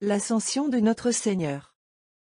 L'ascension de notre Seigneur.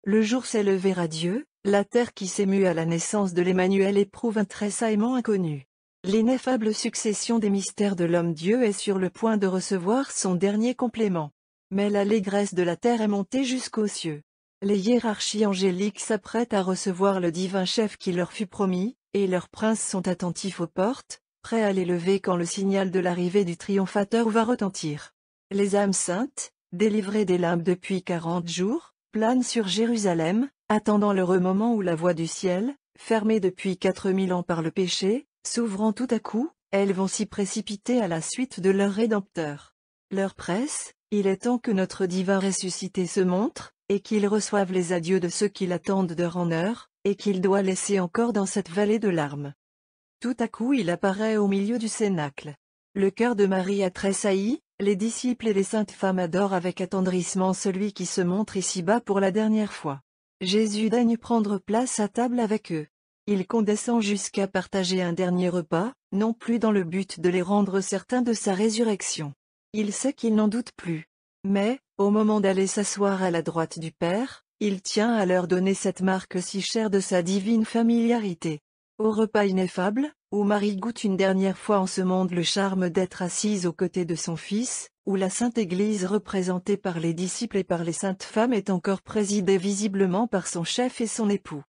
Le jour s'est levé à Dieu, la terre qui s'émue à la naissance de l'Emmanuel éprouve un tressaillement inconnu. L'ineffable succession des mystères de l'homme-dieu est sur le point de recevoir son dernier complément. Mais l'allégresse de la terre est montée jusqu'aux cieux. Les hiérarchies angéliques s'apprêtent à recevoir le divin chef qui leur fut promis, et leurs princes sont attentifs aux portes, prêts à les lever quand le signal de l'arrivée du triomphateur va retentir. Les âmes saintes, délivrées des limbes depuis quarante jours, planent sur Jérusalem, attendant l'heureux moment où la voie du ciel, fermée depuis quatre mille ans par le péché, s'ouvrant tout à coup, elles vont s'y précipiter à la suite de leur Rédempteur. Leur presse, il est temps que notre divin ressuscité se montre, et qu'il reçoive les adieux de ceux qui l'attendent d'heure en heure, et qu'il doit laisser encore dans cette vallée de larmes. Tout à coup il apparaît au milieu du cénacle. Le cœur de Marie a tressailli, les disciples et les saintes femmes adorent avec attendrissement celui qui se montre ici-bas pour la dernière fois. Jésus daigne prendre place à table avec eux. Il condescend jusqu'à partager un dernier repas, non plus dans le but de les rendre certains de sa résurrection. Il sait qu'ils n'en doutent plus. Mais, au moment d'aller s'asseoir à la droite du Père, il tient à leur donner cette marque si chère de sa divine familiarité. Au repas ineffable, où Marie goûte une dernière fois en ce monde le charme d'être assise aux côtés de son Fils, où la Sainte Église représentée par les disciples et par les saintes femmes est encore présidée visiblement par son chef et son époux.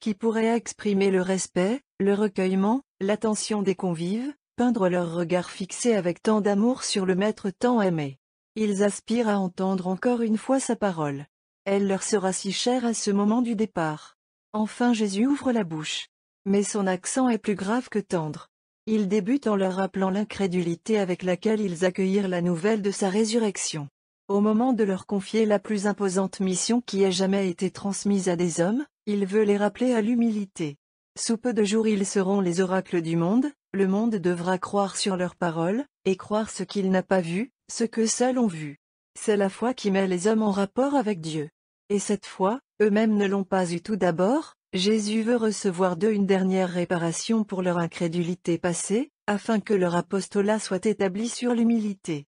Qui pourrait exprimer le respect, le recueillement, l'attention des convives, peindre leur regard fixé avec tant d'amour sur le Maître tant aimé. Ils aspirent à entendre encore une fois sa parole. Elle leur sera si chère à ce moment du départ. Enfin Jésus ouvre la bouche. Mais son accent est plus grave que tendre. Il débute en leur rappelant l'incrédulité avec laquelle ils accueillirent la nouvelle de sa résurrection. Au moment de leur confier la plus imposante mission qui ait jamais été transmise à des hommes, il veut les rappeler à l'humilité. Sous peu de jours ils seront les oracles du monde, le monde devra croire sur leurs paroles, et croire ce qu'il n'a pas vu, ce que seuls ont vu. C'est la foi qui met les hommes en rapport avec Dieu. Et cette foi, eux-mêmes ne l'ont pas eu tout d'abord, Jésus veut recevoir d'eux une dernière réparation pour leur incrédulité passée, afin que leur apostolat soit établi sur l'humilité.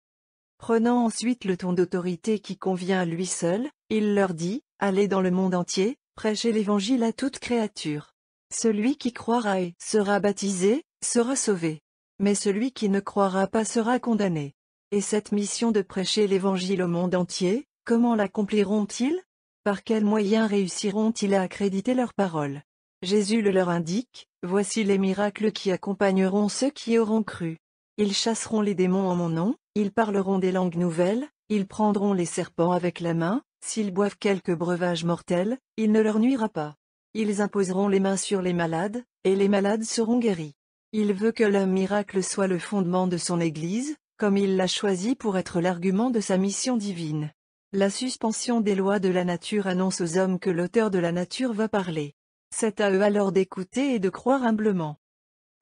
Prenant ensuite le ton d'autorité qui convient à lui seul, il leur dit, Allez dans le monde entier, prêchez l'évangile à toute créature. Celui qui croira et sera baptisé, sera sauvé. Mais celui qui ne croira pas sera condamné. Et cette mission de prêcher l'évangile au monde entier, comment l'accompliront-ils? Par quels moyens réussiront-ils à accréditer leurs paroles? Jésus le leur indique, voici les miracles qui accompagneront ceux qui auront cru. Ils chasseront les démons en mon nom, ils parleront des langues nouvelles, ils prendront les serpents avec la main, s'ils boivent quelque breuvage mortel, il ne leur nuira pas. Ils imposeront les mains sur les malades, et les malades seront guéris. Il veut que le miracle soit le fondement de son Église, comme il l'a choisi pour être l'argument de sa mission divine. La suspension des lois de la nature annonce aux hommes que l'auteur de la nature va parler. C'est à eux alors d'écouter et de croire humblement.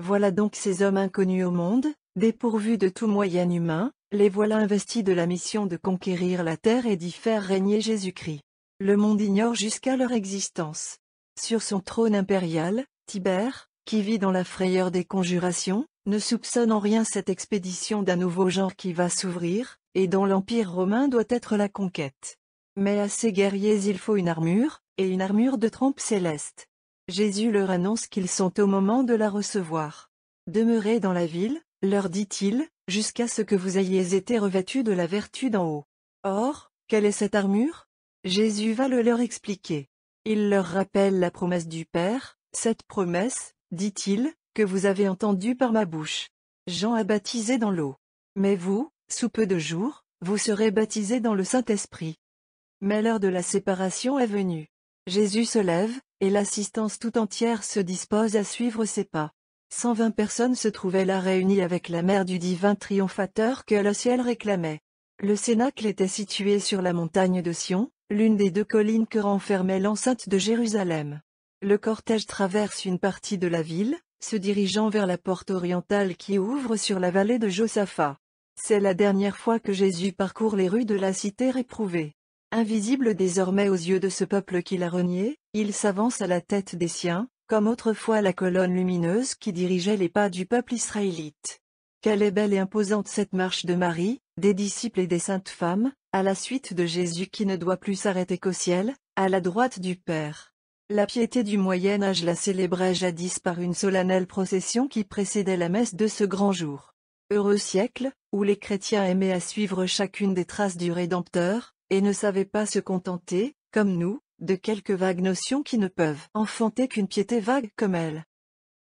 Voilà donc ces hommes inconnus au monde, dépourvus de tout moyen humain, les voilà investis de la mission de conquérir la terre et d'y faire régner Jésus-Christ. Le monde ignore jusqu'à leur existence. Sur son trône impérial, Tibère, qui vit dans la frayeur des conjurations, ne soupçonne en rien cette expédition d'un nouveau genre qui va s'ouvrir, et dont l'Empire romain doit être la conquête. Mais à ces guerriers il faut une armure, et une armure de trompe céleste. Jésus leur annonce qu'ils sont au moment de la recevoir. Demeurez dans la ville, leur dit-il, jusqu'à ce que vous ayez été revêtus de la vertu d'en haut. Or, quelle est cette armure? Jésus va le leur expliquer. Il leur rappelle la promesse du Père, cette promesse, dit-il, que vous avez entendue par ma bouche. Jean a baptisé dans l'eau. Mais vous, sous peu de jours, vous serez baptisés dans le Saint-Esprit. Mais l'heure de la séparation est venue. Jésus se lève, et l'assistance tout entière se dispose à suivre ses pas. 120 personnes se trouvaient là réunies avec la mère du divin triomphateur que le ciel réclamait. Le cénacle était situé sur la montagne de Sion, l'une des deux collines que renfermait l'enceinte de Jérusalem. Le cortège traverse une partie de la ville, se dirigeant vers la porte orientale qui ouvre sur la vallée de Josaphat. C'est la dernière fois que Jésus parcourt les rues de la cité réprouvée. Invisible désormais aux yeux de ce peuple qu'il a renié, il s'avance à la tête des siens, comme autrefois la colonne lumineuse qui dirigeait les pas du peuple israélite. Quelle est belle et imposante cette marche de Marie, des disciples et des saintes femmes, à la suite de Jésus qui ne doit plus s'arrêter qu'au ciel, à la droite du Père. La piété du Moyen Âge la célébrait jadis par une solennelle procession qui précédait la messe de ce grand jour. Heureux siècle, où les chrétiens aimaient à suivre chacune des traces du Rédempteur, et ne savaient pas se contenter, comme nous, de quelques vagues notions qui ne peuvent enfanter qu'une piété vague comme elle.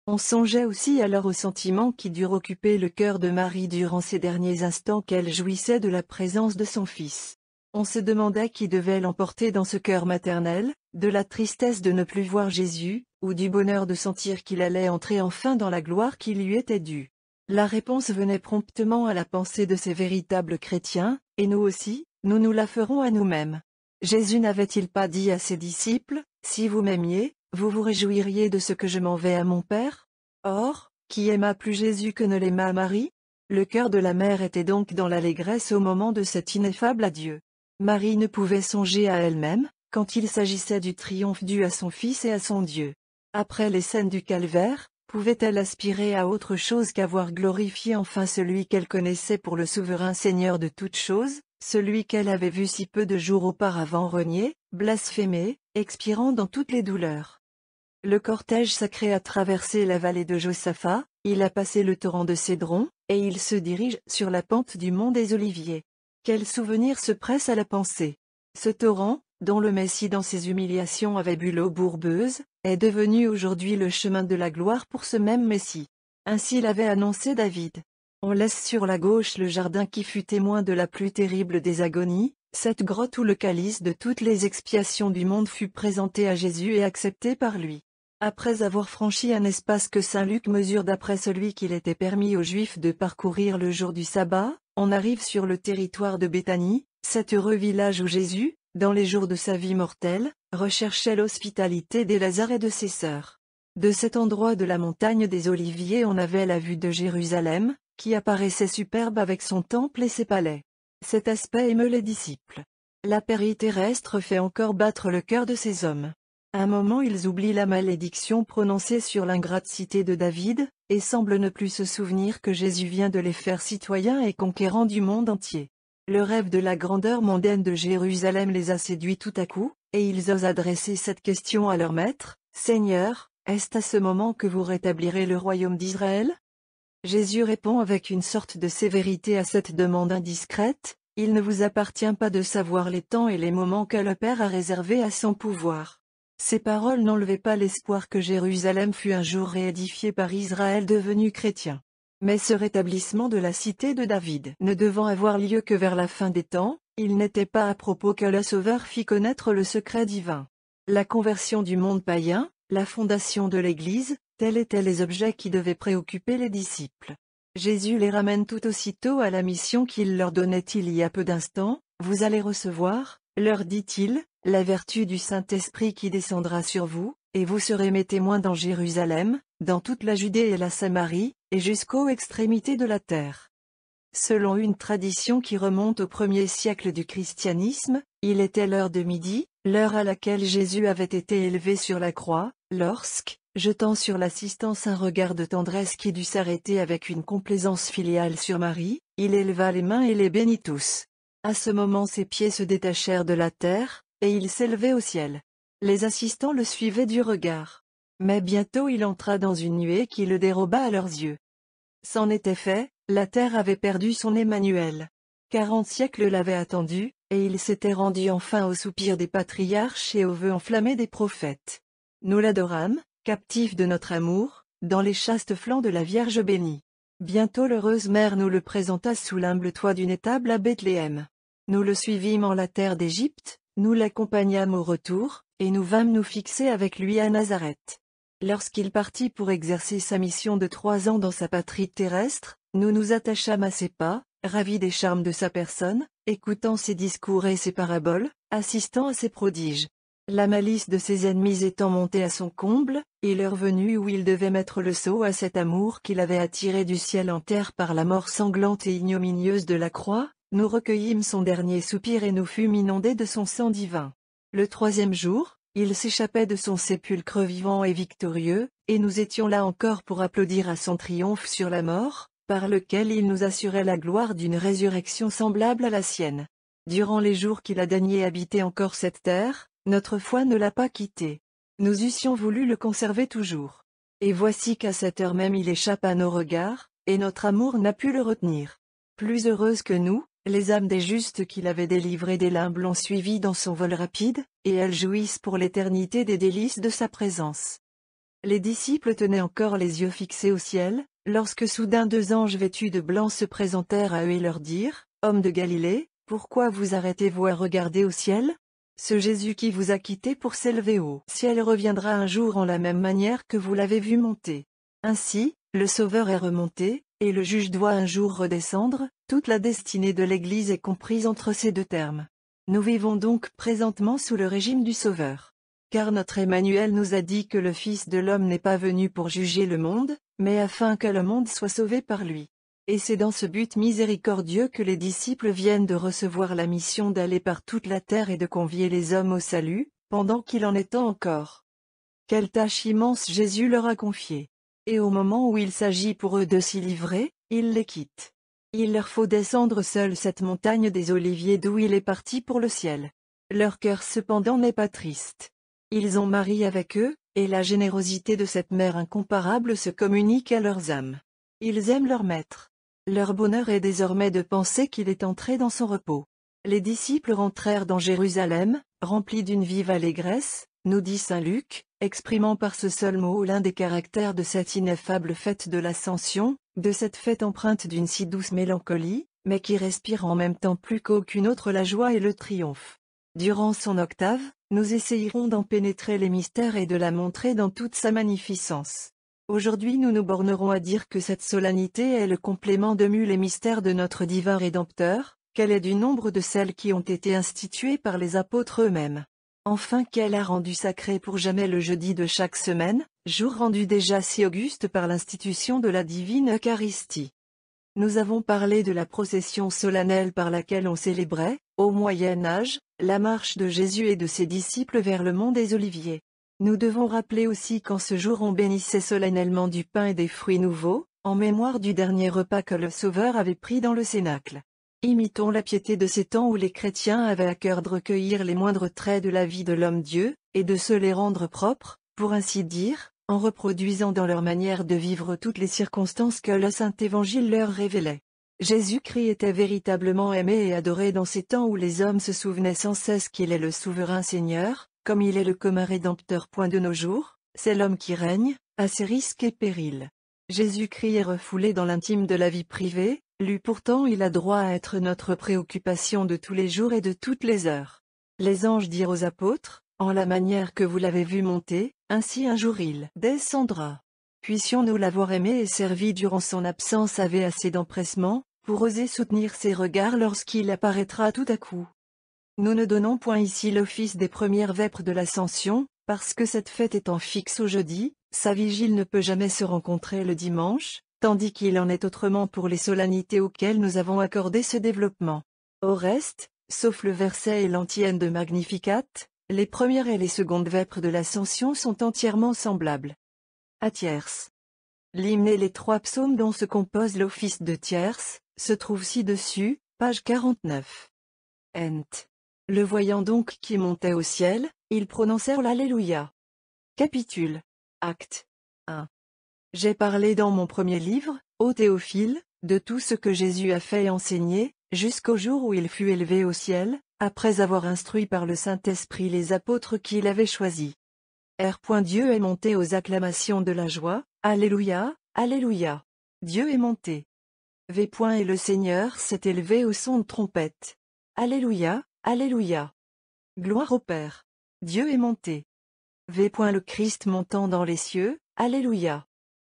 On songeait aussi alors aux sentiments qui durent occuper le cœur de Marie durant ces derniers instants qu'elle jouissait de la présence de son Fils. On se demandait qui devait l'emporter dans ce cœur maternel, de la tristesse de ne plus voir Jésus, ou du bonheur de sentir qu'il allait entrer enfin dans la gloire qui lui était due. La réponse venait promptement à la pensée de ces véritables chrétiens, et nous aussi, nous nous la ferons à nous-mêmes. Jésus n'avait-il pas dit à ses disciples, Si vous m'aimiez, vous vous réjouiriez de ce que je m'en vais à mon Père? Or, qui aima plus Jésus que ne l'aima Marie? Le cœur de la mère était donc dans l'allégresse au moment de cet ineffable adieu. Marie ne pouvait songer à elle-même, quand il s'agissait du triomphe dû à son Fils et à son Dieu. Après les scènes du calvaire, Pouvait-elle aspirer à autre chose qu'avoir glorifié enfin celui qu'elle connaissait pour le souverain Seigneur de toutes choses, celui qu'elle avait vu si peu de jours auparavant renier, blasphémer, expirant dans toutes les douleurs? Le cortège sacré a traversé la vallée de Josaphat, il a passé le torrent de Cédron, et il se dirige sur la pente du mont des Oliviers. Quel souvenir se presse à la pensée? Ce torrent, dont le Messie dans ses humiliations avait bu l'eau bourbeuse, est devenu aujourd'hui le chemin de la gloire pour ce même Messie. Ainsi l'avait annoncé David. On laisse sur la gauche le jardin qui fut témoin de la plus terrible des agonies, cette grotte où le calice de toutes les expiations du monde fut présenté à Jésus et accepté par lui. Après avoir franchi un espace que Saint Luc mesure d'après celui qu'il était permis aux Juifs de parcourir le jour du sabbat, on arrive sur le territoire de Béthanie, cet heureux village où Jésus, dans les jours de sa vie mortelle, recherchait l'hospitalité des Lazare et de ses sœurs. De cet endroit de la montagne des Oliviers on avait la vue de Jérusalem, qui apparaissait superbe avec son temple et ses palais. Cet aspect émeut les disciples. La péri terrestre fait encore battre le cœur de ces hommes. Un moment ils oublient la malédiction prononcée sur l'ingrate cité de David, et semblent ne plus se souvenir que Jésus vient de les faire citoyens et conquérants du monde entier. Le rêve de la grandeur mondaine de Jérusalem les a séduits tout à coup, et ils osent adresser cette question à leur maître, Seigneur, est-ce à ce moment que vous rétablirez le royaume d'Israël? Jésus répond avec une sorte de sévérité à cette demande indiscrète, il ne vous appartient pas de savoir les temps et les moments que le Père a réservés à son pouvoir. Ces paroles n'enlevaient pas l'espoir que Jérusalem fût un jour réédifiée par Israël devenu chrétien. Mais ce rétablissement de la cité de David ne devant avoir lieu que vers la fin des temps, il n'était pas à propos que le Sauveur fit connaître le secret divin. La conversion du monde païen, la fondation de l'Église, tels étaient les objets qui devaient préoccuper les disciples. Jésus les ramène tout aussitôt à la mission qu'il leur donnait il y a peu d'instants, vous allez recevoir, leur dit-il, la vertu du Saint-Esprit qui descendra sur vous, et vous serez mes témoins dans Jérusalem, dans toute la Judée et la Samarie, et jusqu'aux extrémités de la terre. Selon une tradition qui remonte au premier siècle du christianisme, il était l'heure de midi, l'heure à laquelle Jésus avait été élevé sur la croix, lorsque, jetant sur l'assistance un regard de tendresse qui dut s'arrêter avec une complaisance filiale sur Marie, il éleva les mains et les bénit tous. À ce moment ses pieds se détachèrent de la terre, et il s'élevait au ciel. Les assistants le suivaient du regard. Mais bientôt il entra dans une nuée qui le déroba à leurs yeux. C'en était fait, la terre avait perdu son Emmanuel. Quarante siècles l'avaient attendu, et il s'était rendu enfin au soupir des patriarches et aux vœux enflammés des prophètes. Nous l'adorâmes, captifs de notre amour, dans les chastes flancs de la Vierge bénie. Bientôt l'heureuse mère nous le présenta sous l'humble toit d'une étable à Bethléem. Nous le suivîmes en la terre d'Égypte, nous l'accompagnâmes au retour, et nous vîmes nous fixer avec lui à Nazareth. Lorsqu'il partit pour exercer sa mission de trois ans dans sa patrie terrestre, nous nous attachâmes à ses pas, ravis des charmes de sa personne, écoutant ses discours et ses paraboles, assistant à ses prodiges. La malice de ses ennemis étant montée à son comble, il est revenu où il devait mettre le sceau à cet amour qu'il avait attiré du ciel en terre par la mort sanglante et ignominieuse de la croix, nous recueillîmes son dernier soupir et nous fûmes inondés de son sang divin. Le troisième jour, il s'échappait de son sépulcre vivant et victorieux, et nous étions là encore pour applaudir à son triomphe sur la mort, par lequel il nous assurait la gloire d'une résurrection semblable à la sienne. Durant les jours qu'il a daigné habiter encore cette terre, notre foi ne l'a pas quitté. Nous eussions voulu le conserver toujours. Et voici qu'à cette heure même il échappe à nos regards, et notre amour n'a pu le retenir. Plus heureuse que nous, les âmes des justes qu'il avait délivrées des limbes l'ont suivi dans son vol rapide, et elles jouissent pour l'éternité des délices de sa présence. Les disciples tenaient encore les yeux fixés au ciel, lorsque soudain deux anges vêtus de blanc se présentèrent à eux et leur dirent, Hommes de Galilée, pourquoi vous arrêtez-vous à regarder au ciel? Ce Jésus qui vous a quitté pour s'élever au ciel reviendra un jour en la même manière que vous l'avez vu monter. Ainsi, le Sauveur est remonté, et le juge doit un jour redescendre, toute la destinée de l'Église est comprise entre ces deux termes. Nous vivons donc présentement sous le régime du Sauveur. Car notre Emmanuel nous a dit que le Fils de l'homme n'est pas venu pour juger le monde, mais afin que le monde soit sauvé par lui. Et c'est dans ce but miséricordieux que les disciples viennent de recevoir la mission d'aller par toute la terre et de convier les hommes au salut, pendant qu'il en est temps encore. Quelle tâche immense Jésus leur a confiée. Et au moment où il s'agit pour eux de s'y livrer, il les quitte. Il leur faut descendre seul cette montagne des Oliviers d'où il est parti pour le ciel. Leur cœur cependant n'est pas triste. Ils ont Marie avec eux, et la générosité de cette mère incomparable se communique à leurs âmes. Ils aiment leur maître. Leur bonheur est désormais de penser qu'il est entré dans son repos. Les disciples rentrèrent dans Jérusalem, remplis d'une vive allégresse, nous dit saint Luc, exprimant par ce seul mot l'un des caractères de cette ineffable fête de l'Ascension, de cette fête empreinte d'une si douce mélancolie, mais qui respire en même temps plus qu'aucune autre la joie et le triomphe. Durant son octave, nous essayerons d'en pénétrer les mystères et de la montrer dans toute sa magnificence. Aujourd'hui nous nous bornerons à dire que cette solennité est le complément de mule les mystères de notre divin Rédempteur, qu'elle est du nombre de celles qui ont été instituées par les apôtres eux-mêmes. Enfin qu'elle a rendu sacré pour jamais le jeudi de chaque semaine, jour rendu déjà si auguste par l'institution de la divine Eucharistie. Nous avons parlé de la procession solennelle par laquelle on célébrait, au Moyen Âge, la marche de Jésus et de ses disciples vers le mont des Oliviers. Nous devons rappeler aussi qu'en ce jour on bénissait solennellement du pain et des fruits nouveaux, en mémoire du dernier repas que le Sauveur avait pris dans le Cénacle. Imitons la piété de ces temps où les chrétiens avaient à cœur de recueillir les moindres traits de la vie de l'homme-dieu, et de se les rendre propres, pour ainsi dire, en reproduisant dans leur manière de vivre toutes les circonstances que le Saint-Évangile leur révélait. Jésus-Christ était véritablement aimé et adoré dans ces temps où les hommes se souvenaient sans cesse qu'il est le souverain Seigneur, comme il est le commun rédempteur. Point de nos jours, c'est l'homme qui règne, à ses risques et périls. Jésus-Christ est refoulé dans l'intime de la vie privée, lui pourtant il a droit à être notre préoccupation de tous les jours et de toutes les heures. Les anges dirent aux apôtres, en la manière que vous l'avez vu monter, ainsi un jour il descendra. Puissions-nous l'avoir aimé et servi durant son absence avec assez d'empressement, pour oser soutenir ses regards lorsqu'il apparaîtra tout à coup. Nous ne donnons point ici l'office des premières vêpres de l'ascension, parce que cette fête étant fixe au jeudi, sa vigile ne peut jamais se rencontrer le dimanche, tandis qu'il en est autrement pour les solennités auxquelles nous avons accordé ce développement. Au reste, sauf le verset et l'antienne de Magnificat, les premières et les secondes vêpres de l'Ascension sont entièrement semblables. À tierce. L'hymne et les trois psaumes dont se compose l'office de tierce, se trouvent ci-dessus, page 49. Ent. Le voyant donc qui montait au ciel, ils prononcèrent l'Alléluia. Capitule. Acte. 1. J'ai parlé dans mon premier livre, ô Théophile, de tout ce que Jésus a fait et enseigné, jusqu'au jour où il fut élevé au ciel, après avoir instruit par le Saint-Esprit les apôtres qu'il avait choisis. R. Dieu est monté aux acclamations de la joie, Alléluia, Alléluia. Dieu est monté. V. Et le Seigneur s'est élevé au son de trompette. Alléluia, Alléluia. Gloire au Père. Dieu est monté. V. Le Christ montant dans les cieux, Alléluia.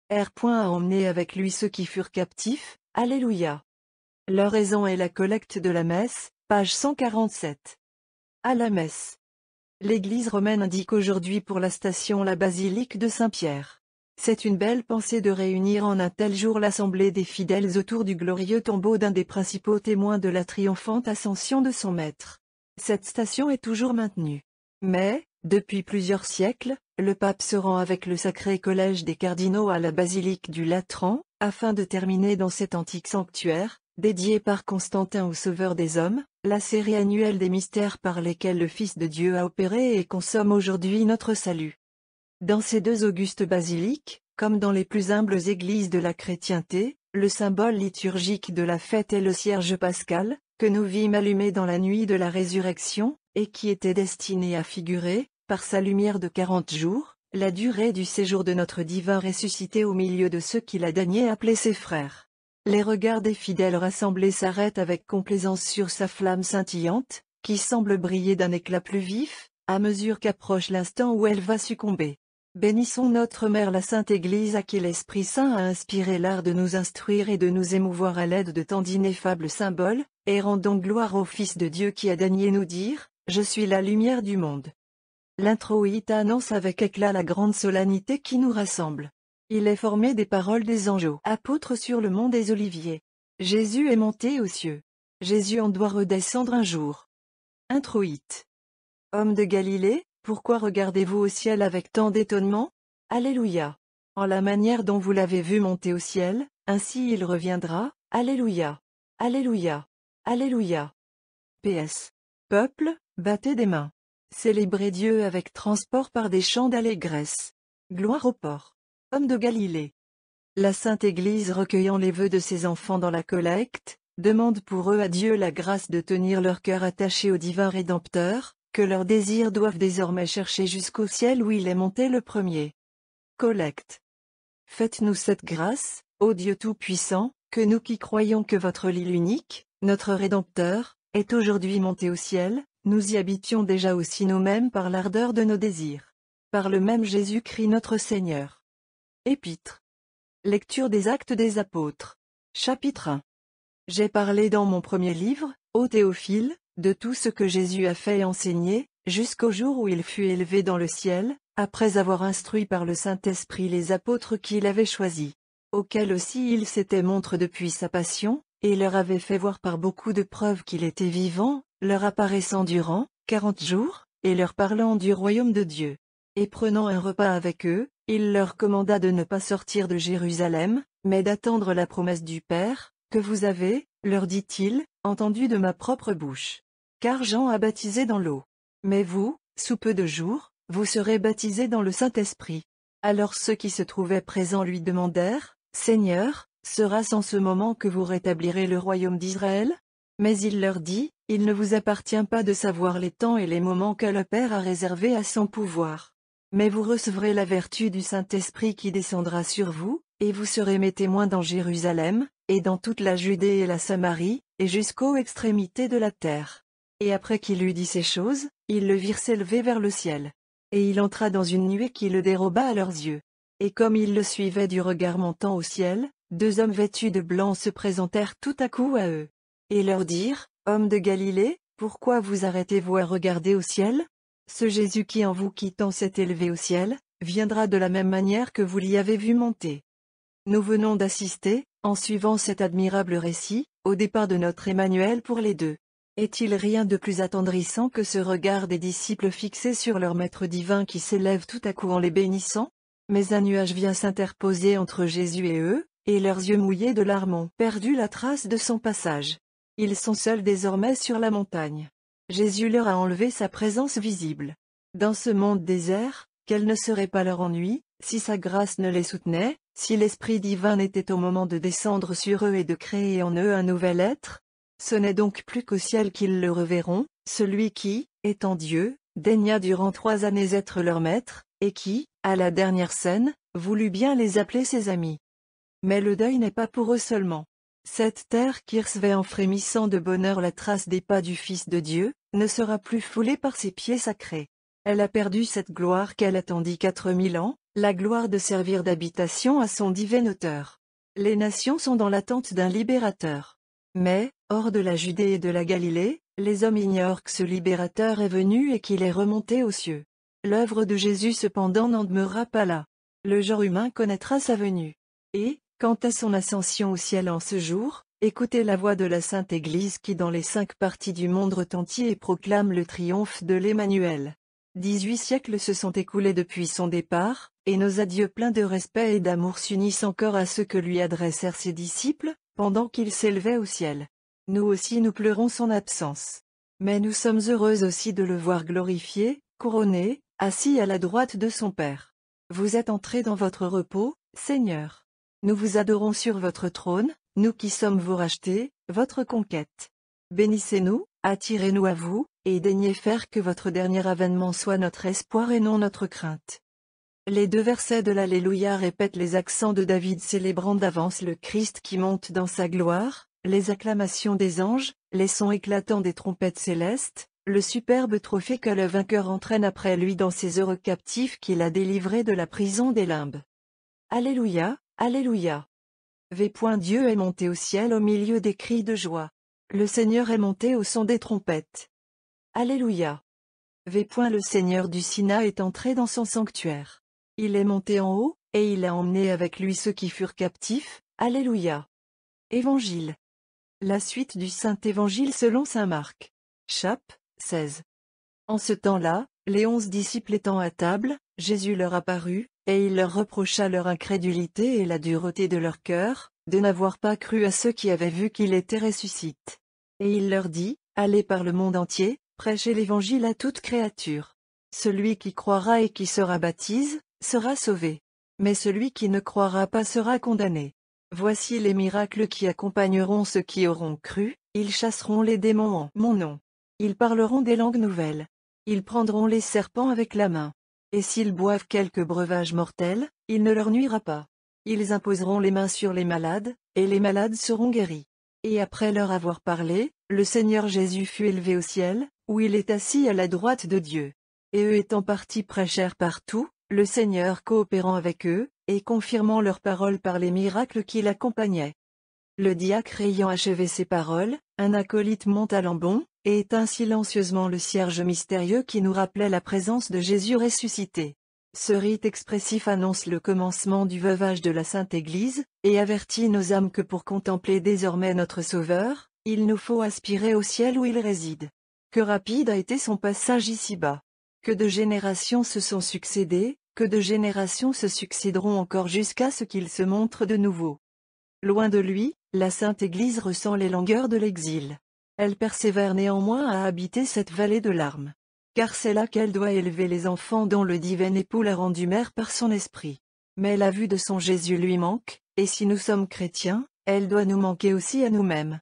R. a emmené avec lui ceux qui furent captifs, Alléluia. L'oraison et la collecte de la messe, page 147. À la messe. L'Église romaine indique aujourd'hui pour la station la basilique de Saint-Pierre. C'est une belle pensée de réunir en un tel jour l'assemblée des fidèles autour du glorieux tombeau d'un des principaux témoins de la triomphante ascension de son maître. Cette station est toujours maintenue. Mais, depuis plusieurs siècles, le pape se rend avec le sacré collège des cardinaux à la basilique du Latran, afin de terminer dans cet antique sanctuaire, dédié par Constantin au Sauveur des hommes, la série annuelle des mystères par lesquels le Fils de Dieu a opéré et consomme aujourd'hui notre salut. Dans ces deux augustes basiliques, comme dans les plus humbles églises de la chrétienté, le symbole liturgique de la fête est le cierge pascal, que nous vîmes allumer dans la nuit de la résurrection, et qui était destiné à figurer, par sa lumière de quarante jours, la durée du séjour de notre divin ressuscité au milieu de ceux qu'il a daigné appeler ses frères. Les regards des fidèles rassemblés s'arrêtent avec complaisance sur sa flamme scintillante, qui semble briller d'un éclat plus vif, à mesure qu'approche l'instant où elle va succomber. Bénissons notre Mère la Sainte Église à qui l'Esprit Saint a inspiré l'art de nous instruire et de nous émouvoir à l'aide de tant d'ineffables symboles, et rendons gloire au Fils de Dieu qui a daigné nous dire, Je suis la lumière du monde. L'introïte annonce avec éclat la grande solennité qui nous rassemble. Il est formé des paroles des anges apôtres sur le mont des Oliviers. Jésus est monté aux cieux. Jésus en doit redescendre un jour. Introïte. Homme de Galilée, pourquoi regardez-vous au ciel avec tant d'étonnement? Alléluia. En la manière dont vous l'avez vu monter au ciel, ainsi il reviendra, Alléluia. Alléluia. Alléluia. PS. Peuple, battez des mains. Célébrez Dieu avec transport par des chants d'allégresse. Gloire au port. Homme de Galilée. La Sainte Église recueillant les vœux de ses enfants dans la collecte, demande pour eux à Dieu la grâce de tenir leur cœur attaché au divin Rédempteur, que leurs désirs doivent désormais chercher jusqu'au ciel où il est monté le premier. Collecte. Faites-nous cette grâce, ô Dieu Tout-Puissant, que nous qui croyons que votre lit unique, notre Rédempteur, est aujourd'hui monté au ciel, nous y habitions déjà aussi nous-mêmes par l'ardeur de nos désirs. Par le même Jésus-Christ notre Seigneur. Épître. Lecture des Actes des Apôtres. Chapitre 1. J'ai parlé dans mon premier livre, ô Théophile, de tout ce que Jésus a fait et enseigné, jusqu'au jour où il fut élevé dans le ciel, après avoir instruit par le Saint-Esprit les apôtres qu'il avait choisis, auxquels aussi il s'était montré depuis sa passion, et leur avait fait voir par beaucoup de preuves qu'il était vivant, leur apparaissant durant quarante jours, et leur parlant du royaume de Dieu. Et prenant un repas avec eux, il leur commanda de ne pas sortir de Jérusalem, mais d'attendre la promesse du Père, que vous avez, leur dit-il, entendu de ma propre bouche car Jean a baptisé dans l'eau. Mais vous, sous peu de jours, vous serez baptisés dans le Saint-Esprit. Alors ceux qui se trouvaient présents lui demandèrent, Seigneur, sera-ce en ce moment que vous rétablirez le royaume d'Israël? Mais il leur dit, Il ne vous appartient pas de savoir les temps et les moments que le Père a réservés à son pouvoir. Mais vous recevrez la vertu du Saint-Esprit qui descendra sur vous, et vous serez mes témoins dans Jérusalem, et dans toute la Judée et la Samarie, et jusqu'aux extrémités de la terre. Et après qu'il eut dit ces choses, ils le virent s'élever vers le ciel. Et il entra dans une nuée qui le déroba à leurs yeux. Et comme ils le suivaient du regard montant au ciel, deux hommes vêtus de blanc se présentèrent tout à coup à eux. Et leur dirent, Hommes de Galilée, pourquoi vous arrêtez-vous à regarder au ciel? Ce Jésus qui en vous quittant s'est élevé au ciel, viendra de la même manière que vous l'y avez vu monter. Nous venons d'assister, en suivant cet admirable récit, au départ de notre Emmanuel pour les deux. Est-il rien de plus attendrissant que ce regard des disciples fixés sur leur Maître divin qui s'élève tout à coup en les bénissant? Mais un nuage vient s'interposer entre Jésus et eux, et leurs yeux mouillés de larmes ont perdu la trace de son passage. Ils sont seuls désormais sur la montagne. Jésus leur a enlevé sa présence visible. Dans ce monde désert, quel ne serait pas leur ennui, si sa grâce ne les soutenait, si l'Esprit divin n'était au moment de descendre sur eux et de créer en eux un nouvel être, ce n'est donc plus qu'au ciel qu'ils le reverront, celui qui, étant Dieu, daigna durant trois années être leur maître, et qui, à la dernière scène, voulut bien les appeler ses amis. Mais le deuil n'est pas pour eux seulement. Cette terre qui recevait en frémissant de bonheur la trace des pas du Fils de Dieu, ne sera plus foulée par ses pieds sacrés. Elle a perdu cette gloire qu'elle attendit quatre mille ans, la gloire de servir d'habitation à son divin auteur. Les nations sont dans l'attente d'un libérateur. Mais, hors de la Judée et de la Galilée, les hommes ignorent que ce libérateur est venu et qu'il est remonté aux cieux. L'œuvre de Jésus cependant n'en demeurera pas là. Le genre humain connaîtra sa venue. Et, quant à son ascension au ciel en ce jour, écoutez la voix de la Sainte Église qui dans les cinq parties du monde retentit et proclame le triomphe de l'Emmanuel. Dix-huit siècles se sont écoulés depuis son départ, et nos adieux pleins de respect et d'amour s'unissent encore à ceux que lui adressèrent ses disciples, pendant qu'il s'élevait au ciel. Nous aussi nous pleurons son absence. Mais nous sommes heureux aussi de le voir glorifié, couronné, assis à la droite de son Père. Vous êtes entrés dans votre repos, Seigneur. Nous vous adorons sur votre trône, nous qui sommes vos rachetés, votre conquête. Bénissez-nous, attirez-nous à vous, et daignez faire que votre dernier avènement soit notre espoir et non notre crainte. Les deux versets de l'Alléluia répètent les accents de David célébrant d'avance le Christ qui monte dans sa gloire, les acclamations des anges, les sons éclatants des trompettes célestes, le superbe trophée que le vainqueur entraîne après lui dans ses heureux captifs qu'il a délivrés de la prison des limbes. Alléluia, Alléluia. V. Dieu est monté au ciel au milieu des cris de joie. Le Seigneur est monté au son des trompettes. Alléluia. V. Le Seigneur du Sina est entré dans son sanctuaire. Il est monté en haut, et il a emmené avec lui ceux qui furent captifs. Alléluia. Évangile. La suite du Saint Évangile selon Saint Marc. Chap. 16. En ce temps-là, les onze disciples étant à table, Jésus leur apparut, et il leur reprocha leur incrédulité et la dureté de leur cœur, de n'avoir pas cru à ceux qui avaient vu qu'il était ressuscité. Et il leur dit, Allez par le monde entier, Prêchez l'évangile à toute créature. Celui qui croira et qui sera baptise, sera sauvé. Mais celui qui ne croira pas sera condamné. Voici les miracles qui accompagneront ceux qui auront cru, ils chasseront les démons en mon nom. Ils parleront des langues nouvelles. Ils prendront les serpents avec la main. Et s'ils boivent quelque breuvage mortel, il ne leur nuira pas. Ils imposeront les mains sur les malades, et les malades seront guéris. Et après leur avoir parlé, le Seigneur Jésus fut élevé au ciel, où il est assis à la droite de Dieu. Et eux étant partis prêchèrent partout, le Seigneur coopérant avec eux, et confirmant leurs paroles par les miracles qui l'accompagnaient. Le diacre ayant achevé ces paroles, un acolyte monte à l'ambon, et éteint silencieusement le cierge mystérieux qui nous rappelait la présence de Jésus ressuscité. Ce rite expressif annonce le commencement du veuvage de la Sainte Église, et avertit nos âmes que pour contempler désormais notre Sauveur, il nous faut aspirer au ciel où il réside. Que rapide a été son passage ici-bas. Que de générations se sont succédées, que de générations se succéderont encore jusqu'à ce qu'il se montre de nouveau. Loin de lui, la Sainte Église ressent les langueurs de l'exil. Elle persévère néanmoins à habiter cette vallée de larmes. Car c'est là qu'elle doit élever les enfants dont le divin époux l'a rendu mère par son esprit. Mais la vue de son Jésus lui manque, et si nous sommes chrétiens, elle doit nous manquer aussi à nous-mêmes.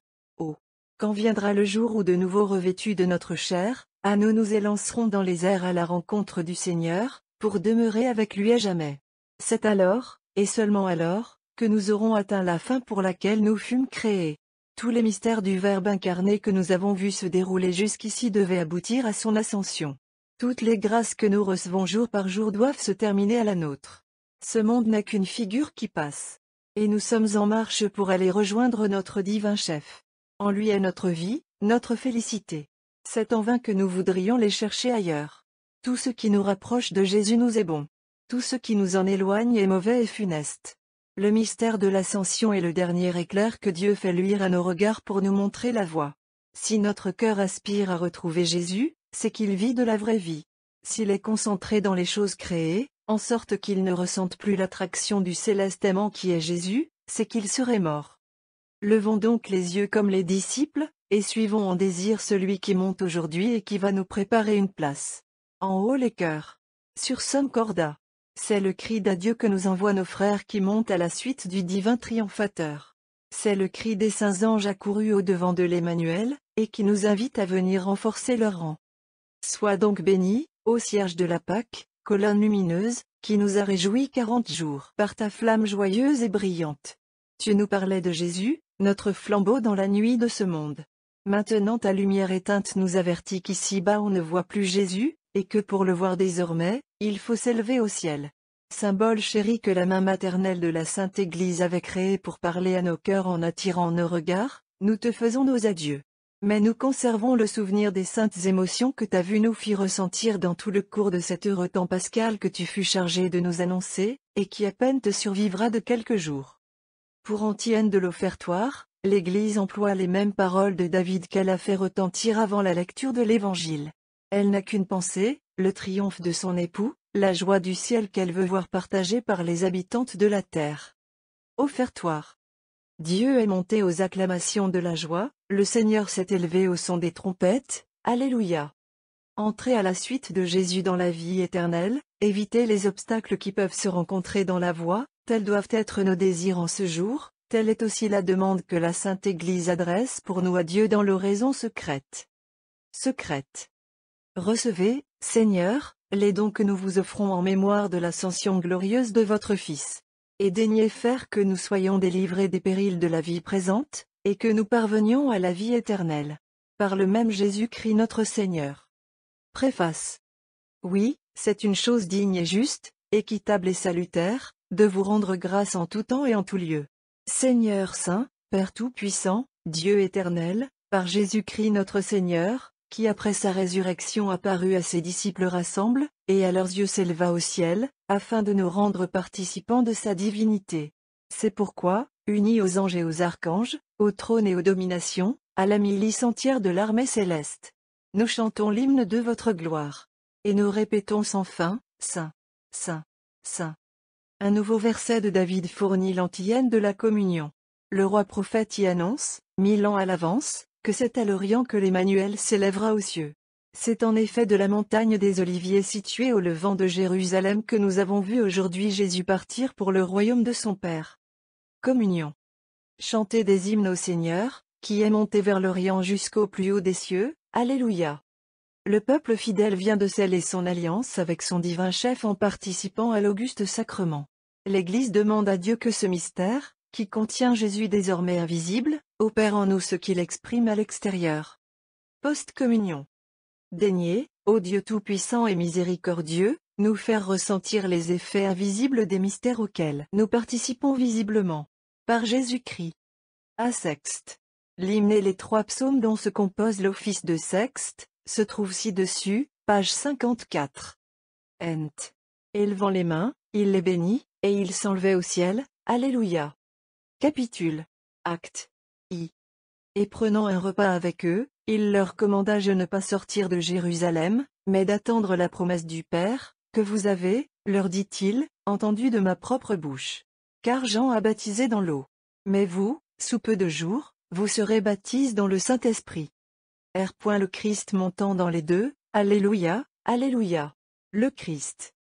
Quand viendra le jour où de nouveau revêtus de notre chair, à nous nous élancerons dans les airs à la rencontre du Seigneur, pour demeurer avec lui à jamais. C'est alors, et seulement alors, que nous aurons atteint la fin pour laquelle nous fûmes créés. Tous les mystères du Verbe incarné que nous avons vus se dérouler jusqu'ici devaient aboutir à son ascension. Toutes les grâces que nous recevons jour par jour doivent se terminer à la nôtre. Ce monde n'a qu'une figure qui passe. Et nous sommes en marche pour aller rejoindre notre divin chef. En lui est notre vie, notre félicité. C'est en vain que nous voudrions les chercher ailleurs. Tout ce qui nous rapproche de Jésus nous est bon. Tout ce qui nous en éloigne est mauvais et funeste. Le mystère de l'ascension est le dernier éclair que Dieu fait luire à nos regards pour nous montrer la voie. Si notre cœur aspire à retrouver Jésus, c'est qu'il vit de la vraie vie. S'il est concentré dans les choses créées, en sorte qu'il ne ressente plus l'attraction du céleste aimant qui est Jésus, c'est qu'il serait mort. Levons donc les yeux comme les disciples, et suivons en désir celui qui monte aujourd'hui et qui va nous préparer une place. En haut les cœurs. Sur Somme Corda. C'est le cri d'adieu que nous envoient nos frères qui montent à la suite du divin triomphateur. C'est le cri des saints anges accourus au devant de l'Emmanuel, et qui nous invite à venir renforcer leur rang. Sois donc béni, ô cierge de la Pâque, colonne lumineuse, qui nous a réjouis quarante jours par ta flamme joyeuse et brillante. Tu nous parlais de Jésus, notre flambeau dans la nuit de ce monde. Maintenant ta lumière éteinte nous avertit qu'ici-bas on ne voit plus Jésus, et que pour le voir désormais, il faut s'élever au ciel. Symbole chéri que la main maternelle de la Sainte Église avait créé pour parler à nos cœurs en attirant nos regards, nous te faisons nos adieux. Mais nous conservons le souvenir des saintes émotions que ta vue nous fit ressentir dans tout le cours de cet heureux temps pascal que tu fus chargé de nous annoncer, et qui à peine te survivra de quelques jours. Pour Antienne de l'offertoire, l'Église emploie les mêmes paroles de David qu'elle a fait retentir avant la lecture de l'Évangile. Elle n'a qu'une pensée, le triomphe de son époux, la joie du ciel qu'elle veut voir partagée par les habitantes de la terre. Offertoire. Dieu est monté aux acclamations de la joie, le Seigneur s'est élevé au son des trompettes, Alléluia. Entrez à la suite de Jésus dans la vie éternelle, évitez les obstacles qui peuvent se rencontrer dans la voie, tels doivent être nos désirs en ce jour, telle est aussi la demande que la Sainte Église adresse pour nous à Dieu dans l'oraison secrète. Secrète. Recevez, Seigneur, les dons que nous vous offrons en mémoire de l'ascension glorieuse de votre Fils. Et daignez faire que nous soyons délivrés des périls de la vie présente, et que nous parvenions à la vie éternelle. Par le même Jésus-Christ notre Seigneur. Préface. Oui, c'est une chose digne et juste, équitable et salutaire, de vous rendre grâce en tout temps et en tout lieu. Seigneur Saint, Père Tout-Puissant, Dieu éternel, par Jésus-Christ notre Seigneur, qui après sa résurrection apparut à ses disciples rassemble, et à leurs yeux s'éleva au ciel, afin de nous rendre participants de sa divinité. C'est pourquoi, unis aux anges et aux archanges, au trône et aux dominations, à la milice entière de l'armée céleste, nous chantons l'hymne de votre gloire. Et nous répétons sans fin, Saint, Saint, Saint. Un nouveau verset de David fournit l'antienne de la communion. Le roi prophète y annonce, mille ans à l'avance, que c'est à l'Orient que l'Emmanuel s'élèvera aux cieux. C'est en effet de la montagne des Oliviers située au levant de Jérusalem que nous avons vu aujourd'hui Jésus partir pour le royaume de son Père. Communion. Chantez des hymnes au Seigneur, qui est monté vers l'Orient jusqu'au plus haut des cieux, Alléluia. Le peuple fidèle vient de sceller son alliance avec son divin chef en participant à l'auguste sacrement. L'Église demande à Dieu que ce mystère, qui contient Jésus désormais invisible, opère en nous ce qu'il exprime à l'extérieur. Post-communion. Daignez, ô Dieu Tout-Puissant et Miséricordieux, nous faire ressentir les effets invisibles des mystères auxquels nous participons visiblement. Par Jésus-Christ. À sexte. L'hymne les trois psaumes dont se compose l'office de sexte, se trouvent ci-dessus, page 54. Ent. Élevant les mains, il les bénit, et il s'enlevait au ciel, Alléluia. Capitule. Acte. Et prenant un repas avec eux, il leur commanda de ne pas sortir de Jérusalem, mais d'attendre la promesse du Père, que vous avez, leur dit-il, entendu de ma propre bouche. Car Jean a baptisé dans l'eau. Mais vous, sous peu de jours, vous serez baptisés dans le Saint-Esprit. R. Le Christ montant dans les deux, Alléluia, Alléluia. Le Christ.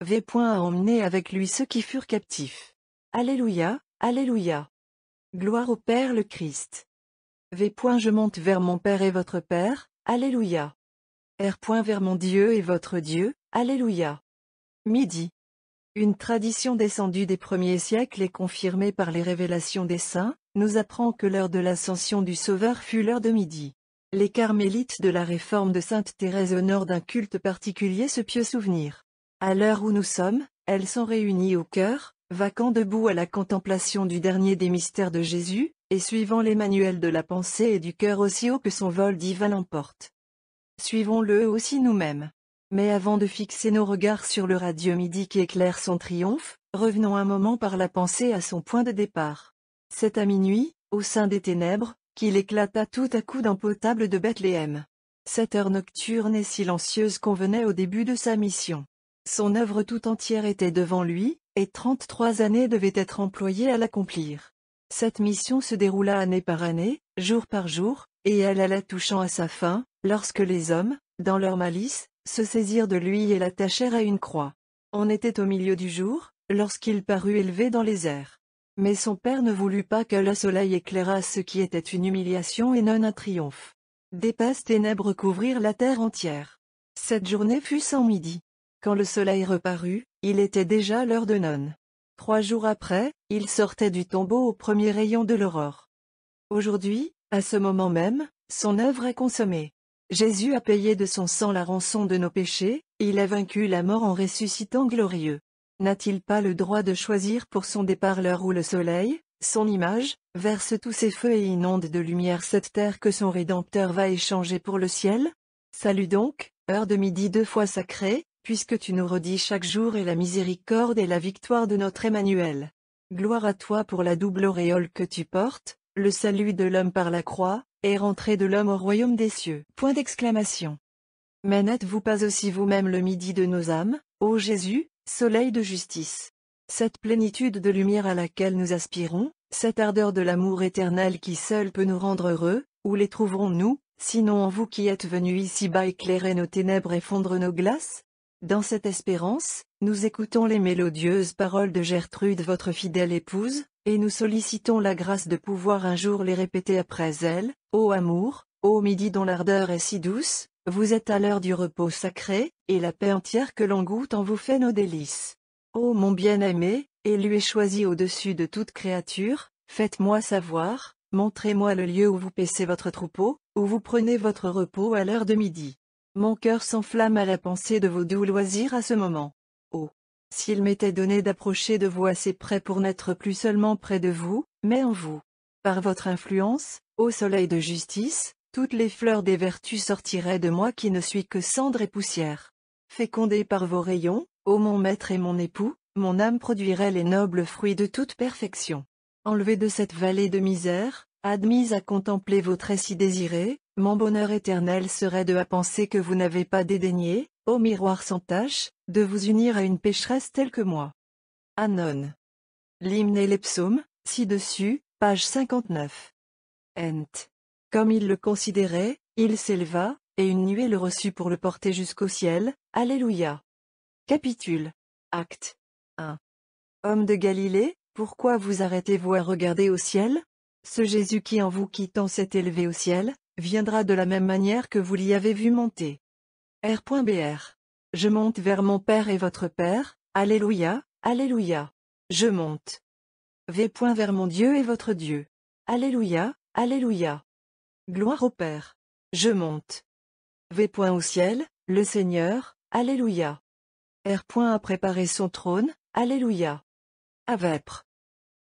V. a emmené avec lui ceux qui furent captifs. Alléluia, Alléluia. Gloire au Père le Christ. V. Je monte vers mon Père et votre Père, Alléluia. R. Vers mon Dieu et votre Dieu, Alléluia. Midi. Une tradition descendue des premiers siècles et confirmée par les révélations des saints, nous apprend que l'heure de l'ascension du Sauveur fut l'heure de midi. Les carmélites de la réforme de Sainte Thérèse honorent d'un culte particulier ce pieux souvenir. À l'heure où nous sommes, elles sont réunies au cœur, vacant debout à la contemplation du dernier des mystères de Jésus, et suivant les de la pensée et du cœur aussi haut que son vol divin l'emporte. Suivons-le aussi nous-mêmes. Mais avant de fixer nos regards sur le radieux midi qui éclaire son triomphe, revenons un moment par la pensée à son point de départ. C'est à minuit, au sein des ténèbres, qu'il éclata tout à coup d'un potable de Bethléem. Cette heure nocturne et silencieuse convenait au début de sa mission. Son œuvre tout entière était devant lui, et trente-trois années devaient être employées à l'accomplir. Cette mission se déroula année par année, jour par jour, et elle alla touchant à sa fin, lorsque les hommes, dans leur malice, se saisirent de lui et l'attachèrent à une croix. On était au milieu du jour, lorsqu'il parut élevé dans les airs. Mais son père ne voulut pas que le soleil éclairât ce qui était une humiliation et non un triomphe. D'épaisses ténèbres couvrirent la terre entière. Cette journée fut sans midi. Quand le soleil reparut, il était déjà l'heure de nonne. Trois jours après, il sortait du tombeau au premier rayon de l'aurore. Aujourd'hui, à ce moment même, son œuvre est consommée. Jésus a payé de son sang la rançon de nos péchés, il a vaincu la mort en ressuscitant glorieux. N'a-t-il pas le droit de choisir pour son départ l'heure où le soleil, son image, verse tous ses feux et inonde de lumière cette terre que son Rédempteur va échanger pour le ciel? Salut donc, heure de midi deux fois sacrée, puisque tu nous redis chaque jour et la miséricorde et la victoire de notre Emmanuel. Gloire à toi pour la double auréole que tu portes, le salut de l'homme par la croix, et rentrée de l'homme au royaume des cieux. Point d'exclamation. Mais n'êtes-vous pas aussi vous-même le midi de nos âmes, ô Jésus, soleil de justice? Cette plénitude de lumière à laquelle nous aspirons, cette ardeur de l'amour éternel qui seul peut nous rendre heureux, où les trouverons-nous, sinon en vous qui êtes venus ici-bas éclairer nos ténèbres et fondre nos glaces? Dans cette espérance, nous écoutons les mélodieuses paroles de Gertrude votre fidèle épouse, et nous sollicitons la grâce de pouvoir un jour les répéter après elle, ô amour, ô midi dont l'ardeur est si douce, vous êtes à l'heure du repos sacré, et la paix entière que l'on goûte en vous fait nos délices. Ô mon bien-aimé, élu et choisi au-dessus de toute créature, faites-moi savoir, montrez-moi le lieu où vous paissez votre troupeau, où vous prenez votre repos à l'heure de midi. Mon cœur s'enflamme à la pensée de vos doux loisirs à ce moment. Oh S'il m'était donné d'approcher de vous assez près pour n'être plus seulement près de vous, mais en vous. Par votre influence, ô soleil de justice, toutes les fleurs des vertus sortiraient de moi qui ne suis que cendre et poussière. Fécondé par vos rayons, ô mon maître et mon époux, mon âme produirait les nobles fruits de toute perfection. Enlevé de cette vallée de misère, admise à contempler vos traits si désirés, mon bonheur éternel serait de penser que vous n'avez pas dédaigné, ô miroir sans tache, de vous unir à une pécheresse telle que moi. Anon. L'hymne et les psaumes, ci-dessus, page 59. Ent. Comme il le considérait, il s'éleva, et une nuée le reçut pour le porter jusqu'au ciel, Alléluia. Capitule. Acte. 1. Homme de Galilée, pourquoi vous arrêtez-vous à regarder au ciel? Ce Jésus qui en vous quittant s'est élevé au ciel, viendra de la même manière que vous l'y avez vu monter. R.Br. Je monte vers mon Père et votre Père, Alléluia, Alléluia. Je monte. V. vers mon Dieu et votre Dieu. Alléluia, Alléluia. Gloire au Père. Je monte. V. au ciel, le Seigneur, Alléluia. R. a préparé son trône, Alléluia. À vêpres.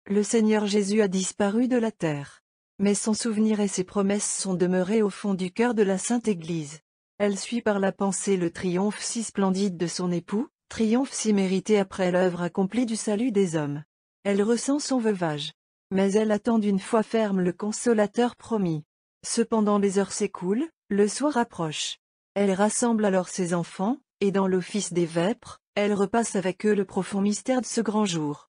Le Seigneur Jésus a disparu de la terre. Mais son souvenir et ses promesses sont demeurés au fond du cœur de la Sainte Église. Elle suit par la pensée le triomphe si splendide de son époux, triomphe si mérité après l'œuvre accomplie du salut des hommes. Elle ressent son veuvage. Mais elle attend d'une foi ferme le consolateur promis. Cependant les heures s'écoulent, le soir approche. Elle rassemble alors ses enfants, et dans l'office des vêpres, elle repasse avec eux le profond mystère de ce grand jour.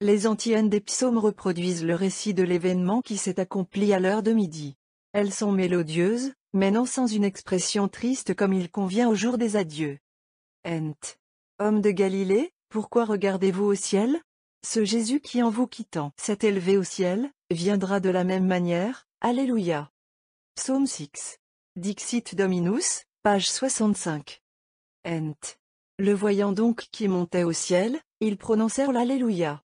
Les antiennes des psaumes reproduisent le récit de l'événement qui s'est accompli à l'heure de midi. Elles sont mélodieuses, mais non sans une expression triste comme il convient au jour des adieux. Ent. Homme de Galilée, pourquoi regardez-vous au ciel? Ce Jésus qui en vous quittant s'est élevé au ciel, viendra de la même manière, Alléluia. Psaume 6. Dixit Dominus, page 65. Ent. Le voyant donc qui montait au ciel, ils prononcèrent l'Alléluia.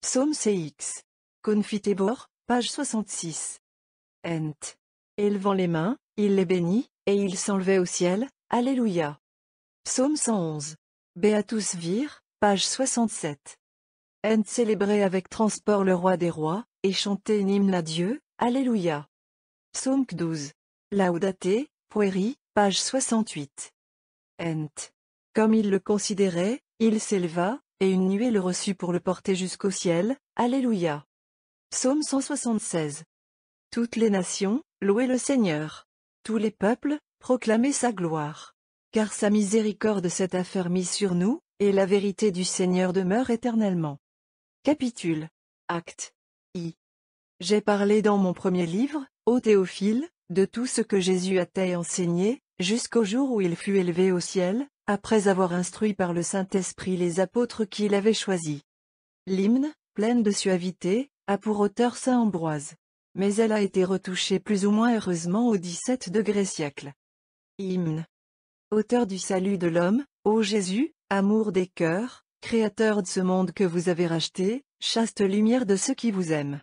Psaume CX. Confitebor, page 66. Ent. Élevant les mains, il les bénit, et il s'enlevait au ciel, Alléluia. Psaume 111. Beatus Vir, page 67. Ent célébrait avec transport le roi des rois, et chantait un hymne à Dieu, Alléluia. Psaume 12. Laudate, Pueri, page 68. Ent. Comme il le considérait, il s'éleva, et une nuée le reçut pour le porter jusqu'au ciel, Alléluia. Psaume 176. Toutes les nations, louez le Seigneur. Tous les peuples, proclamez sa gloire. Car sa miséricorde s'est affermie sur nous, et la vérité du Seigneur demeure éternellement. Capitule. Acte. I. J'ai parlé dans mon premier livre, ô Théophile, de tout ce que Jésus a enseigné, jusqu'au jour où il fut élevé au ciel, après avoir instruit par le Saint-Esprit les apôtres qu'il avait choisis. L'hymne, pleine de suavité, a pour auteur saint Ambroise. Mais elle a été retouchée plus ou moins heureusement au XVII degré siècle. Hymne. Auteur du salut de l'homme, ô Jésus, amour des cœurs, créateur de ce monde que vous avez racheté, chaste lumière de ceux qui vous aiment.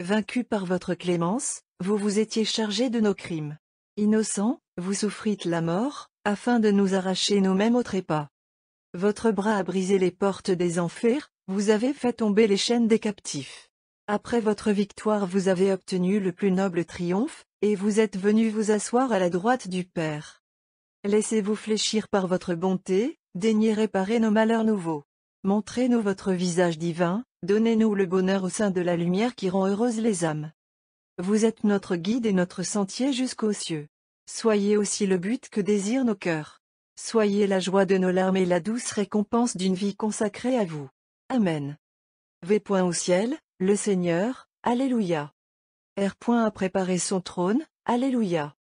Vaincu par votre clémence, vous vous étiez chargé de nos crimes. Innocent, vous souffrîtes la mort, afin de nous arracher nous-mêmes au trépas. Votre bras a brisé les portes des enfers, vous avez fait tomber les chaînes des captifs. Après votre victoire vous avez obtenu le plus noble triomphe, et vous êtes venu vous asseoir à la droite du Père. Laissez-vous fléchir par votre bonté, daignez réparer nos malheurs nouveaux. Montrez-nous votre visage divin, donnez-nous le bonheur au sein de la lumière qui rend heureuses les âmes. Vous êtes notre guide et notre sentier jusqu'aux cieux. Soyez aussi le but que désirent nos cœurs. Soyez la joie de nos larmes et la douce récompense d'une vie consacrée à vous. Amen. V. au ciel, le Seigneur, Alléluia. R. a préparé son trône, Alléluia.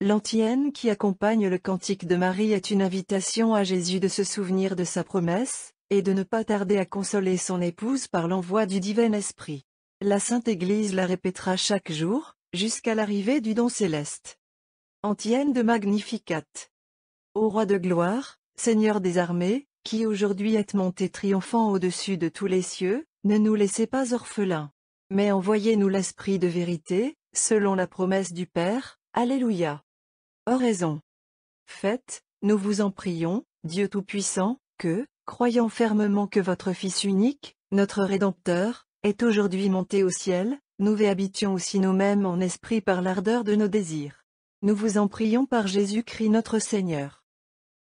L'antienne qui accompagne le cantique de Marie est une invitation à Jésus de se souvenir de sa promesse, et de ne pas tarder à consoler son épouse par l'envoi du divin Esprit. La Sainte Église la répétera chaque jour, jusqu'à l'arrivée du don céleste. Antienne de Magnificat. Ô roi de gloire, Seigneur des armées, qui aujourd'hui êtes monté triomphant au-dessus de tous les cieux, ne nous laissez pas orphelins. Mais envoyez-nous l'Esprit de vérité, selon la promesse du Père, Alléluia. Oraison. Faites, nous vous en prions, Dieu Tout-Puissant, que, croyant fermement que votre Fils unique, notre Rédempteur, est aujourd'hui monté au ciel, nous véhabitions aussi nous-mêmes en esprit par l'ardeur de nos désirs. Nous vous en prions par Jésus-Christ notre Seigneur.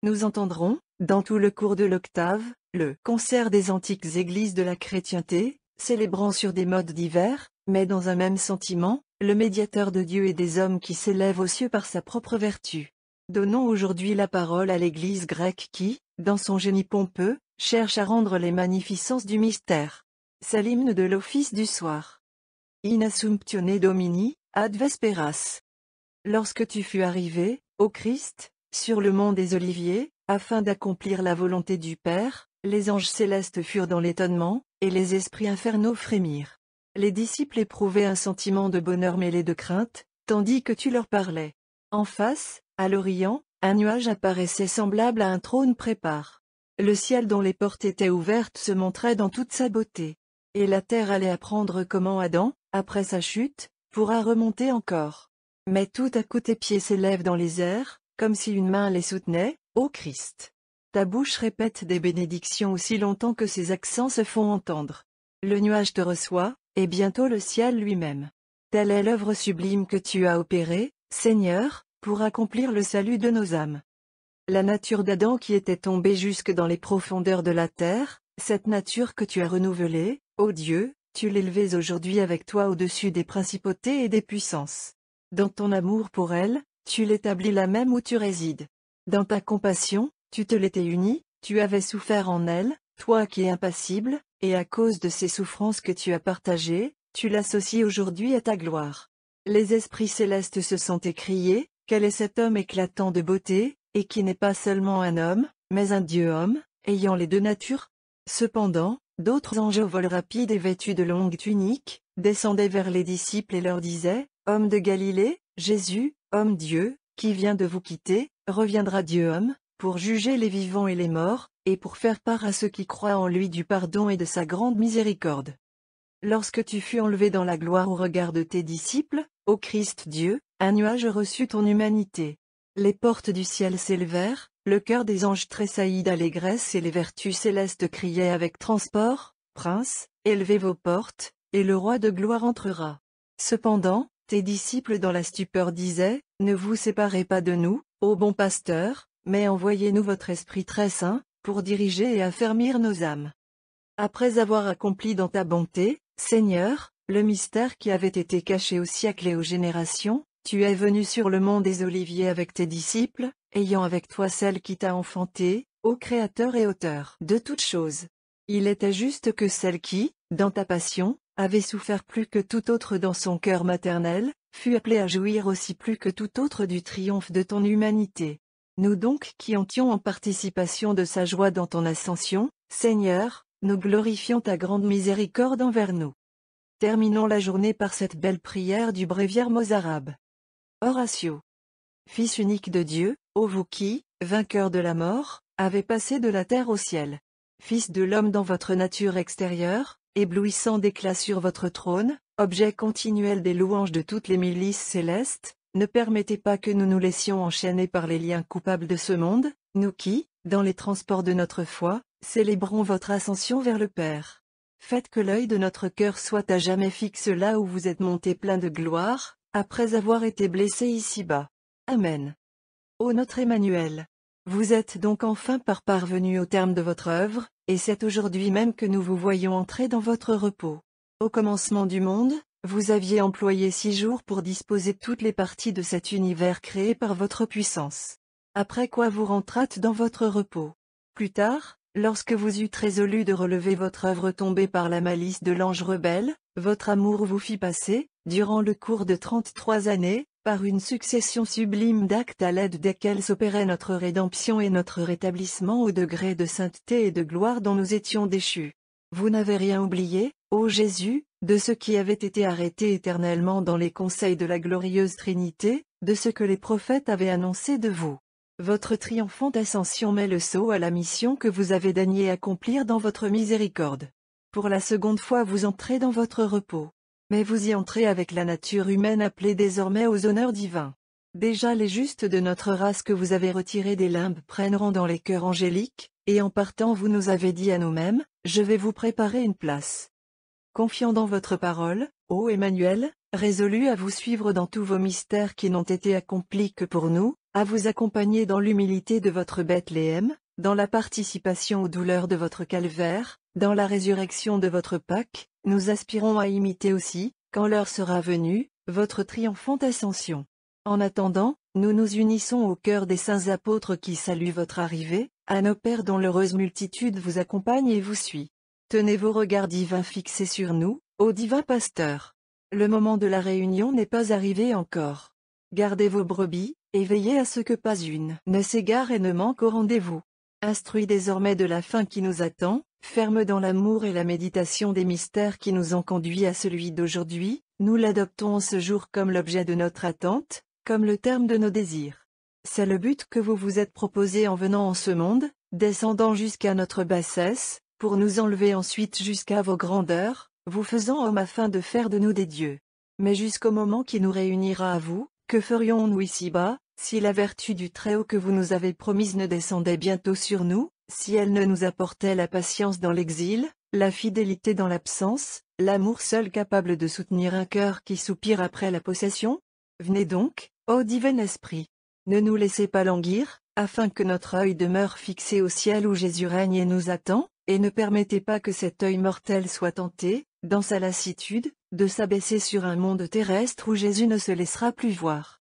Nous entendrons, dans tout le cours de l'octave, le concert des antiques églises de la chrétienté, célébrant sur des modes divers, mais dans un même sentiment, le médiateur de Dieu et des hommes qui s'élève aux cieux par sa propre vertu. Donnons aujourd'hui la parole à l'Église grecque qui, dans son génie pompeux, cherche à rendre les magnificences du mystère. C'est l'hymne de l'office du soir. In Assumptione Domini, ad vesperas. Lorsque tu fus arrivé, ô Christ, sur le mont des Oliviers, afin d'accomplir la volonté du Père, les anges célestes furent dans l'étonnement, et les esprits infernaux frémirent. Les disciples éprouvaient un sentiment de bonheur mêlé de crainte, tandis que tu leur parlais. En face, à l'Orient, un nuage apparaissait semblable à un trône prépare. Le ciel dont les portes étaient ouvertes se montrait dans toute sa beauté. Et la terre allait apprendre comment Adam, après sa chute, pourra remonter encore. Mais tout à coup tes pieds s'élèvent dans les airs, comme si une main les soutenait, ô Christ. Ta bouche répète des bénédictions aussi longtemps que ses accents se font entendre. Le nuage te reçoit, et bientôt le ciel lui-même. Telle est l'œuvre sublime que tu as opérée, Seigneur, pour accomplir le salut de nos âmes. La nature d'Adam qui était tombée jusque dans les profondeurs de la terre, cette nature que tu as renouvelée, ô Dieu, tu l'élevais aujourd'hui avec toi au-dessus des principautés et des puissances. Dans ton amour pour elle, tu l'établis là même où tu résides. Dans ta compassion, tu te l'étais uni, tu avais souffert en elle, toi qui es impassible, et à cause de ces souffrances que tu as partagées, tu l'associes aujourd'hui à ta gloire. Les esprits célestes se sont écriés, quel est cet homme éclatant de beauté, et qui n'est pas seulement un homme, mais un Dieu-homme, ayant les deux natures Cependant, d'autres anges au vol rapide et vêtus de longues tuniques, descendaient vers les disciples et leur disaient, Homme de Galilée, Jésus, homme Dieu, qui vient de vous quitter, reviendra Dieu-homme, pour juger les vivants et les morts, et pour faire part à ceux qui croient en lui du pardon et de sa grande miséricorde. Lorsque tu fus enlevé dans la gloire au regard de tes disciples, ô Christ Dieu, un nuage reçut ton humanité. Les portes du ciel s'élevèrent, le cœur des anges tressaillit d'allégresse et les vertus célestes criaient avec transport, Prince, élevez vos portes, et le roi de gloire entrera. Cependant, tes disciples dans la stupeur disaient, Ne vous séparez pas de nous, ô bon pasteur, mais envoyez-nous votre Esprit très saint, pour diriger et affermir nos âmes. Après avoir accompli dans ta bonté, Seigneur, le mystère qui avait été caché au siècle et aux générations, tu es venu sur le mont des Oliviers avec tes disciples, ayant avec toi celle qui t'a enfanté, ô Créateur et Auteur de toutes choses. Il était juste que celle qui, dans ta passion, avait souffert plus que tout autre dans son cœur maternel, fut appelée à jouir aussi plus que tout autre du triomphe de ton humanité. Nous donc qui entions en participation de sa joie dans ton ascension, Seigneur, nous glorifions ta grande miséricorde envers nous. Terminons la journée par cette belle prière du bréviaire mozarabe. Horatio. Fils unique de Dieu, ô vous qui, vainqueur de la mort, avez passé de la terre au ciel. Fils de l'homme dans votre nature extérieure, éblouissant d'éclat sur votre trône, objet continuel des louanges de toutes les milices célestes, ne permettez pas que nous nous laissions enchaîner par les liens coupables de ce monde, nous qui, dans les transports de notre foi, célébrons votre ascension vers le Père. Faites que l'œil de notre cœur soit à jamais fixe là où vous êtes monté plein de gloire, après avoir été blessé ici-bas. Amen. Ô notre Emmanuel. Vous êtes donc enfin par parvenu au terme de votre œuvre, et c'est aujourd'hui même que nous vous voyons entrer dans votre repos. Au commencement du monde, Vous aviez employé six jours pour disposer toutes les parties de cet univers créé par votre puissance. Après quoi vous rentrâtes dans votre repos. Plus tard, lorsque vous eûtes résolu de relever votre œuvre tombée par la malice de l'ange rebelle, votre amour vous fit passer, durant le cours de 33 années, par une succession sublime d'actes à l'aide desquels s'opérait notre rédemption et notre rétablissement au degré de sainteté et de gloire dont nous étions déchus. Vous n'avez rien oublié, ô Jésus, de ce qui avait été arrêté éternellement dans les conseils de la glorieuse Trinité, de ce que les prophètes avaient annoncé de vous. Votre triomphante ascension met le sceau à la mission que vous avez daigné accomplir dans votre miséricorde. Pour la seconde fois vous entrez dans votre repos. Mais vous y entrez avec la nature humaine appelée désormais aux honneurs divins. Déjà les justes de notre race que vous avez retirés des limbes prennent dans les cœurs angéliques, et en partant vous nous avez dit à nous-mêmes, je vais vous préparer une place. Confiant dans votre parole, ô Emmanuel, résolu à vous suivre dans tous vos mystères qui n'ont été accomplis que pour nous, à vous accompagner dans l'humilité de votre Bethléem, dans la participation aux douleurs de votre calvaire, dans la résurrection de votre Pâques, nous aspirons à imiter aussi, quand l'heure sera venue, votre triomphante ascension. En attendant, nous nous unissons au cœur des saints apôtres qui saluent votre arrivée, à nos pères dont l'heureuse multitude vous accompagne et vous suit. Tenez vos regards divins fixés sur nous, ô divin pasteur. Le moment de la réunion n'est pas arrivé encore. Gardez vos brebis, et veillez à ce que pas une ne s'égare et ne manque au rendez-vous. Instruit désormais de la fin qui nous attend, Ferme dans l'amour et la méditation des mystères qui nous ont conduits à celui d'aujourd'hui, nous l'adoptons ce jour comme l'objet de notre attente, comme le terme de nos désirs. C'est le but que vous vous êtes proposé en venant en ce monde, descendant jusqu'à notre bassesse, pour nous enlever ensuite jusqu'à vos grandeurs, vous faisant homme afin de faire de nous des dieux. Mais jusqu'au moment qui nous réunira à vous, que ferions-nous ici-bas, si la vertu du Très-Haut que vous nous avez promise ne descendait bientôt sur nous si elle ne nous apportait la patience dans l'exil, la fidélité dans l'absence, l'amour seul capable de soutenir un cœur qui soupire après la possession? Venez donc, ô divin Esprit. Ne nous laissez pas languir, afin que notre œil demeure fixé au ciel où Jésus règne et nous attend, et ne permettez pas que cet œil mortel soit tenté, dans sa lassitude, de s'abaisser sur un monde terrestre où Jésus ne se laissera plus voir.